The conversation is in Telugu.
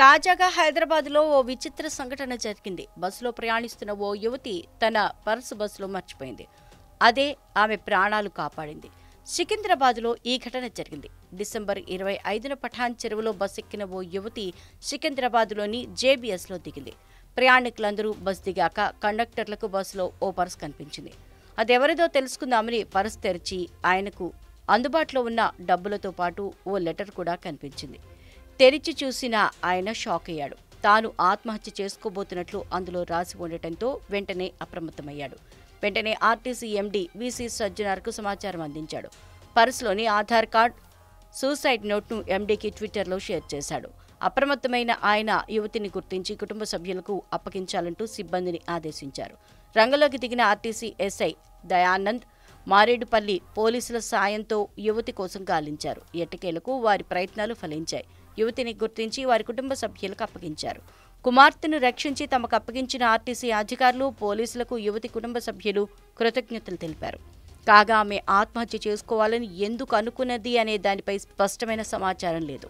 తాజాగా హైదరాబాద్లో ఓ విచిత్ర సంఘటన జరిగింది. బస్సులో ప్రయాణిస్తున్న ఓ యువతి తన పర్సు బస్సులో మర్చిపోయింది. అదే ఆమె ప్రాణాలు కాపాడింది. సికింద్రాబాద్లో ఈ ఘటన జరిగింది. డిసెంబర్ ఇరవై ఐదున పఠాన్ చెరువులో బస్ ఎక్కిన ఓ యువతి సికింద్రాబాద్లోని జేబీఎస్లో దిగింది. ప్రయాణికులందరూ బస్ దిగాక కండక్టర్లకు బస్సులో ఓ పర్స్ కనిపించింది. అదెవరిదో తెలుసుకుందామని పర్స్ తెరిచి ఆయనకు అందుబాటులో ఉన్న డబ్బులతో పాటు ఓ లెటర్ కూడా కనిపించింది. తెరిచి చూసిన ఆయన షాక్ అయ్యాడు తాను ఆత్మహత్య చేసుకోబోతున్నట్లు అందులో రాసి ఉండటంతో వెంటనే అప్రమత్తమయ్యాడు. వెంటనే ఆర్టీసీ ఎండీ వీసీ సజ్జనార్కు సమాచారం అందించాడు. పర్సులోని ఆధార్ కార్డ్ సూసైడ్ నోట్ను ఎండీకి ట్విట్టర్లో షేర్ చేశాడు. అప్రమత్తమైన ఆయన యువతిని గుర్తించి కుటుంబ సభ్యులకు అప్పగించాలంటూ సిబ్బందిని ఆదేశించారు. రంగంలోకి దిగిన ఆర్టీసీ ఎస్ఐ దయానంద్ మారేడుపల్లి పోలీసుల సాయంతో యువతి కోసం గాలించారు. ఎట్టకేలకు వారి ప్రయత్నాలు ఫలించాయి. యువతిని గుర్తించి వారి కుటుంబ సభ్యులకు అప్పగించారు. కుమార్తెను రక్షించి తమకు అప్పగించిన ఆర్టీసీ అధికారులు పోలీసులకు యువతి కుటుంబ సభ్యులు కృతజ్ఞతలు తెలిపారు. కాగా ఆమె ఆత్మహత్య చేసుకోవాలని ఎందుకు అనుకున్నది అనే దానిపై స్పష్టమైన సమాచారం లేదు.